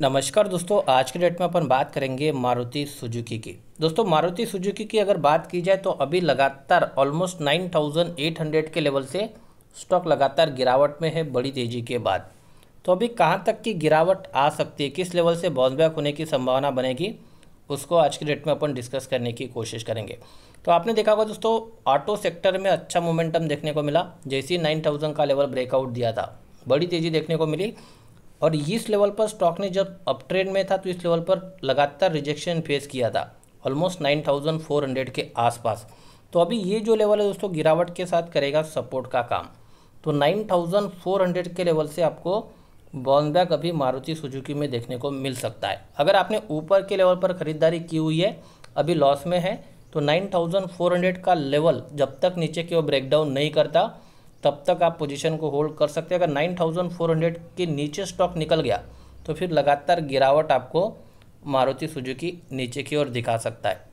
नमस्कार दोस्तों, आज के डेट में अपन बात करेंगे मारुति सुजुकी की। दोस्तों, मारुति सुजुकी की अगर बात की जाए तो अभी लगातार ऑलमोस्ट 9800 के लेवल से स्टॉक लगातार गिरावट में है, बड़ी तेज़ी के बाद। तो अभी कहाँ तक की गिरावट आ सकती है, किस लेवल से बाउंस बैक होने की संभावना बनेगी, उसको आज की डेट में अपन डिस्कस करने की कोशिश करेंगे। तो आपने देखा होगा दोस्तों ऑटो सेक्टर में अच्छा मोमेंटम देखने को मिला, जैसे ही नाइन का लेवल ब्रेकआउट दिया था, बड़ी तेज़ी देखने को मिली। और इस लेवल पर स्टॉक ने जब अप ट्रेंड में था तो इस लेवल पर लगातार रिजेक्शन फेस किया था ऑलमोस्ट 9400 के आसपास। तो अभी ये जो लेवल है दोस्तों, गिरावट के साथ करेगा सपोर्ट का काम। तो 9400 के लेवल से आपको बाउंस बैक अभी मारुति सुजुकी में देखने को मिल सकता है। अगर आपने ऊपर के लेवल पर ख़रीदारी की हुई है, अभी लॉस में है तो 9400 का लेवल जब तक नीचे की ओर ब्रेकडाउन नहीं करता तब तक आप पोजीशन को होल्ड कर सकते हैं। अगर 9400 के नीचे स्टॉक निकल गया तो फिर लगातार गिरावट आपको मारुति सुजुकी नीचे की ओर दिखा सकता है।